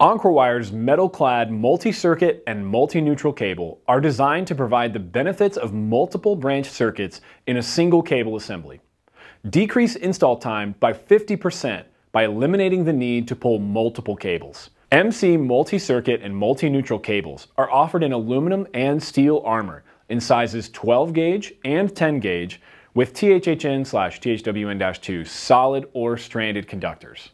Encore Wire's metal-clad multi-circuit and multi-neutral cable are designed to provide the benefits of multiple branch circuits in a single cable assembly. Decrease install time by 50% by eliminating the need to pull multiple cables. MC multi-circuit and multi-neutral cables are offered in aluminum and steel armor in sizes 12 gauge and 10 gauge with THHN slash THWN-2 solid or stranded conductors.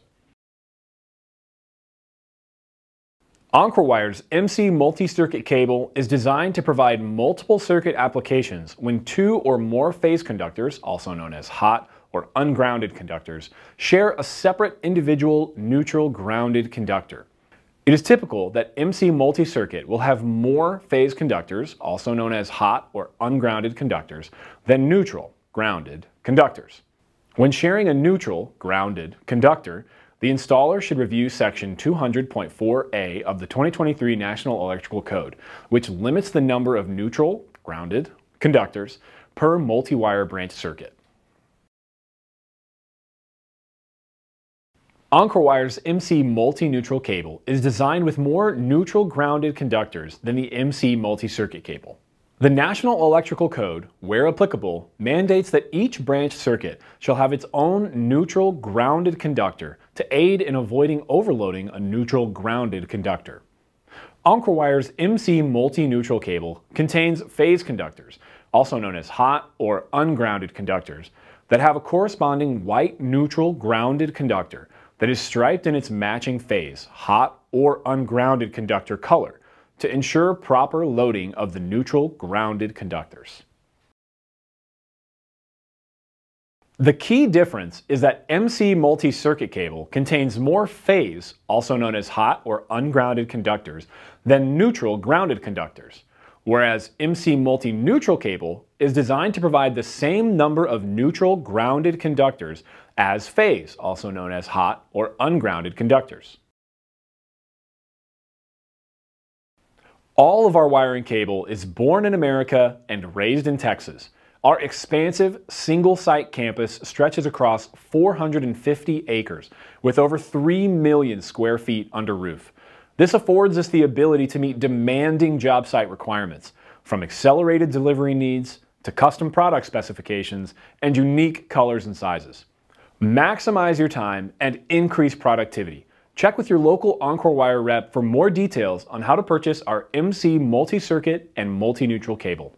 Encore Wire's MC multi-circuit cable is designed to provide multiple circuit applications when two or more phase conductors, also known as hot or ungrounded conductors, share a separate individual neutral grounded conductor. It is typical that MC multi-circuit will have more phase conductors, also known as hot or ungrounded conductors, than neutral, grounded conductors. When sharing a neutral, grounded conductor, the installer should review section 200.4a of the 2023 National Electrical Code, which limits the number of neutral, grounded, conductors per multi-wire branch circuit. Encore Wire's MC multi-neutral cable is designed with more neutral grounded conductors than the MC multi-circuit cable. The National Electrical Code, where applicable, mandates that each branch circuit shall have its own neutral grounded conductor to aid in avoiding overloading a neutral grounded conductor. Encore Wire's MC multi-neutral cable contains phase conductors, also known as hot or ungrounded conductors, that have a corresponding white neutral grounded conductor that is striped in its matching phase, hot or ungrounded conductor color, to ensure proper loading of the neutral grounded conductors. The key difference is that MC multi-circuit cable contains more phase, also known as hot or ungrounded conductors, than neutral grounded conductors, whereas MC multi-neutral cable is designed to provide the same number of neutral grounded conductors as phase, also known as hot or ungrounded conductors. All of our wiring cable is born in America and raised in Texas. Our expansive single-site campus stretches across 450 acres with over 3 million square feet under roof. This affords us the ability to meet demanding job site requirements, from accelerated delivery needs to custom product specifications and unique colors and sizes. Maximize your time and increase productivity Check with your local Encore Wire rep for more details on how to purchase our MC multi-circuit and multi-neutral cable.